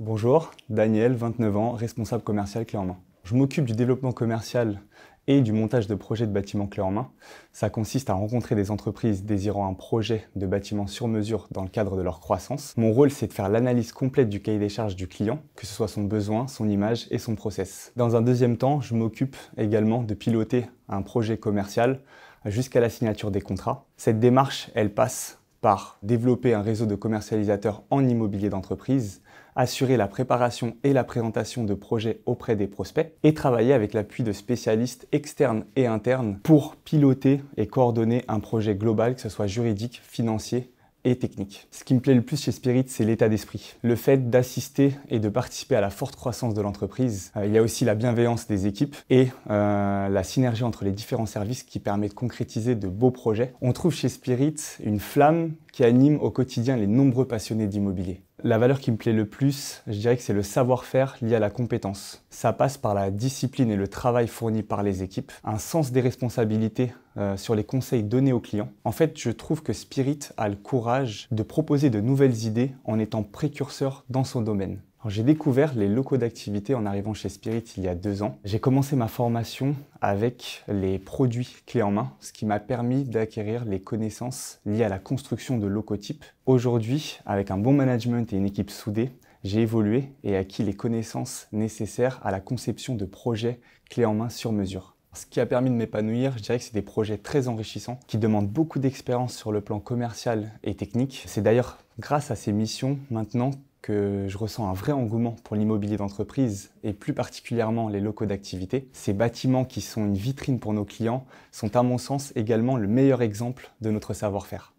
Bonjour, Daniel, 29 ans, responsable commercial clé en main. Je m'occupe du développement commercial et du montage de projets de bâtiments clé en main. Ça consiste à rencontrer des entreprises désirant un projet de bâtiment sur mesure dans le cadre de leur croissance. Mon rôle, c'est de faire l'analyse complète du cahier des charges du client, que ce soit son besoin, son image et son process. Dans un deuxième temps, je m'occupe également de piloter un projet commercial jusqu'à la signature des contrats. Cette démarche, elle passe par développer un réseau de commercialisateurs en immobilier d'entreprise, assurer la préparation et la présentation de projets auprès des prospects et travailler avec l'appui de spécialistes externes et internes pour piloter et coordonner un projet global, que ce soit juridique, financier technique. Ce qui me plaît le plus chez Spirit, c'est l'état d'esprit. Le fait d'assister et de participer à la forte croissance de l'entreprise. Euh, il y a aussi la bienveillance des équipes et euh, la synergie entre les différents services qui permet de concrétiser de beaux projets. On trouve chez Spirit une flamme qui anime au quotidien les nombreux passionnés d'immobilier. La valeur qui me plaît le plus, je dirais que c'est le savoir-faire lié à la compétence. Ça passe par la discipline et le travail fourni par les équipes, un sens des responsabilités euh, sur les conseils donnés aux clients. En fait, je trouve que Spirit a le courage de proposer de nouvelles idées en étant précurseur dans son domaine. J'ai découvert les locaux d'activité en arrivant chez Spirit il y a deux ans. J'ai commencé ma formation avec les produits clés en main, ce qui m'a permis d'acquérir les connaissances liées à la construction de locaux types. Aujourd'hui, avec un bon management et une équipe soudée, j'ai évolué et acquis les connaissances nécessaires à la conception de projets clés en main sur mesure. Ce qui a permis de m'épanouir, je dirais que c'est des projets très enrichissants qui demandent beaucoup d'expérience sur le plan commercial et technique. C'est d'ailleurs grâce à ces missions maintenant que je ressens un vrai engouement pour l'immobilier d'entreprise et plus particulièrement les locaux d'activité. Ces bâtiments qui sont une vitrine pour nos clients sont à mon sens également le meilleur exemple de notre savoir-faire.